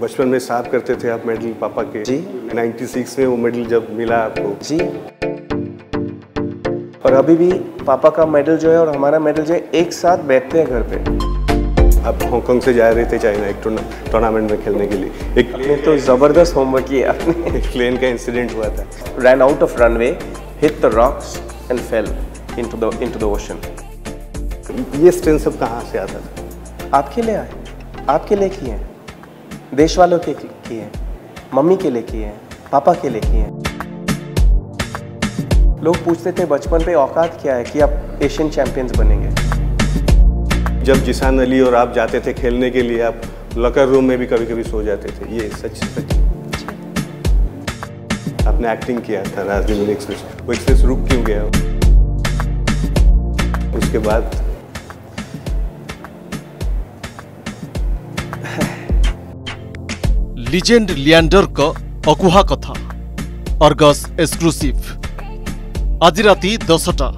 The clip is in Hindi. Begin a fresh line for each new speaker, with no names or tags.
बचपन में साफ़ करते थे आप मेडल पापा के।
जी।
96 में वो मेडल जब मिला आपको।
जी। और अभी भी पापा का मेडल जो है और हमारा मेडल जो है एक साथ बैठते हैं घर पे।
आप हांगकांग से जा रहे थे चाइना एक टूर्नामेंट में खेलने के लिए। एक
आपने तो ज़बरदस्त होमवर्क किया आपने।
प्लेन का इंसिडेंट हुआ था।
Ran out of runway, hit the rocks and fell into the into the ocean.
ये स्ट्रेंथ सब कहाँ से आता था?
आपके लिए आए। आपके लिए किए हैं। देश वालों के किए हैं मम्मी के लिए किए हैं पापा के लिए किए हैं लोग पूछते थे बचपन पे औकात क्या है कि आप एशियन चैंपियंस बनेंगे
जब जिसान अली और आप जाते थे खेलने के लिए आप लकर रूम में भी कभी कभी सो जाते थे ये सच सच आपने एक्टिंग किया था एक्सप्रेस वो एक्सप्रेस रुक क्यों गया उसके बाद
ଲିଜେଣ୍ଡ ଲିଆଣ୍ଡରଙ୍କ ଅକୁହା କଥା ଅର୍ଗସ୍ ଏକ୍ସକ୍ଲୁସିଭ୍ ଆଜି ରାତି ଦଶଟା